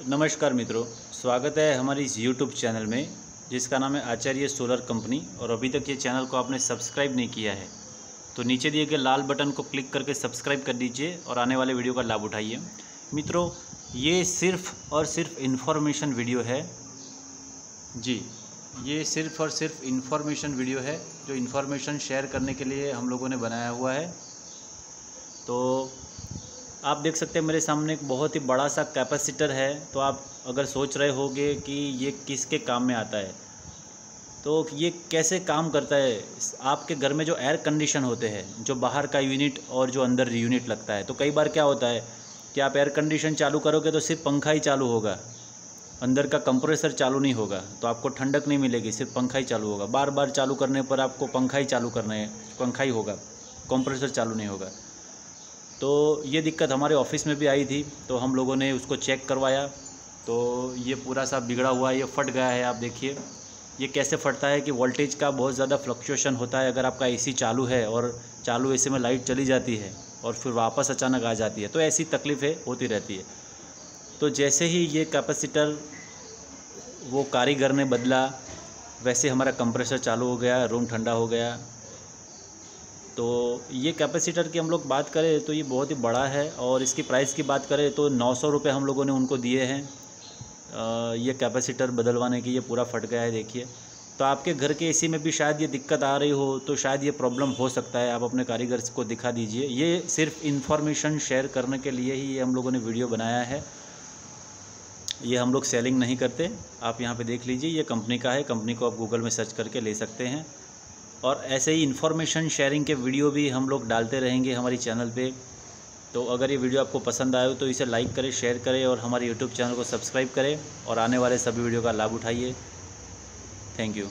नमस्कार मित्रों, स्वागत है हमारी इस यूट्यूब चैनल में, जिसका नाम है आचार्य सोलर कंपनी, और अभी तक ये चैनल को आपने सब्सक्राइब नहीं किया है तो नीचे दिए गए लाल बटन को क्लिक करके सब्सक्राइब कर दीजिए और आने वाले वीडियो का लाभ उठाइए। मित्रों, ये सिर्फ़ और सिर्फ़ इन्फॉर्मेशन वीडियो है। जी, ये सिर्फ़ और सिर्फ़ इन्फॉर्मेशन वीडियो है, जो इन्फॉर्मेशन शेयर करने के लिए हम लोगों ने बनाया हुआ है। तो आप देख सकते हैं मेरे सामने एक बहुत ही बड़ा सा कैपेसिटर है। तो आप अगर सोच रहे होंगे कि ये किसके काम में आता है तो ये कैसे काम करता है? आपके घर में जो एयर कंडीशन होते हैं, जो बाहर का यूनिट और जो अंदर यूनिट लगता है तो कई बार क्या होता है कि आप एयर कंडीशन चालू करोगे तो सिर्फ़ पंखा ही चालू होगा। अंदर का कंप्रेसर चालू नहीं होगा तो आपको ठंडक नहीं मिलेगी, सिर्फ़ पंखा ही चालू होगा। बार बार चालू करने पर आपको पंखा ही चालू करना है पंखा ही होगा कंप्रेसर चालू नहीं होगा। तो ये दिक्कत हमारे ऑफ़िस में भी आई थी तो हम लोगों ने उसको चेक करवाया। तो ये पूरा सा बिगड़ा हुआ है ये फट गया है, आप देखिए। ये कैसे फटता है कि वोल्टेज का बहुत ज़्यादा फ्लक्चुएशन होता है, अगर आपका एसी चालू है और चालू एसी में लाइट चली जाती है और फिर वापस अचानक आ जाती है तो ऐसी तकलीफ़ें होती रहती है। तो जैसे ही ये कैपेसिटर वो कारीगर ने बदला, वैसे हमारा कंप्रेसर चालू हो गया रूम ठंडा हो गया तो ये कैपेसिटर की हम लोग बात करें तो ये बहुत ही बड़ा है और इसकी प्राइस की बात करें तो नौ सौ रुपये हम लोगों ने उनको दिए हैं। ये कैपेसिटर बदलवाने की ये पूरा फट गया है, देखिए। तो आपके घर के एसी में भी शायद ये दिक्कत आ रही हो तो शायद ये प्रॉब्लम हो सकता है, आप अपने कारीगर को दिखा दीजिए। ये सिर्फ़ इन्फॉर्मेशन शेयर करने के लिए ही ये हम लोगों ने वीडियो बनाया है। ये हम लोग सेलिंग नहीं करते, आप यहाँ पे देख लीजिए, ये कंपनी का है, कंपनी को आप गूगल में सर्च करके ले सकते हैं। और ऐसे ही इन्फॉर्मेशन शेयरिंग के वीडियो भी हम लोग डालते रहेंगे हमारी चैनल पे। तो अगर ये वीडियो आपको पसंद आए तो इसे लाइक करें शेयर करें और हमारे यूट्यूब चैनल को सब्सक्राइब करें और आने वाले सभी वीडियो का लाभ उठाइए। Thank you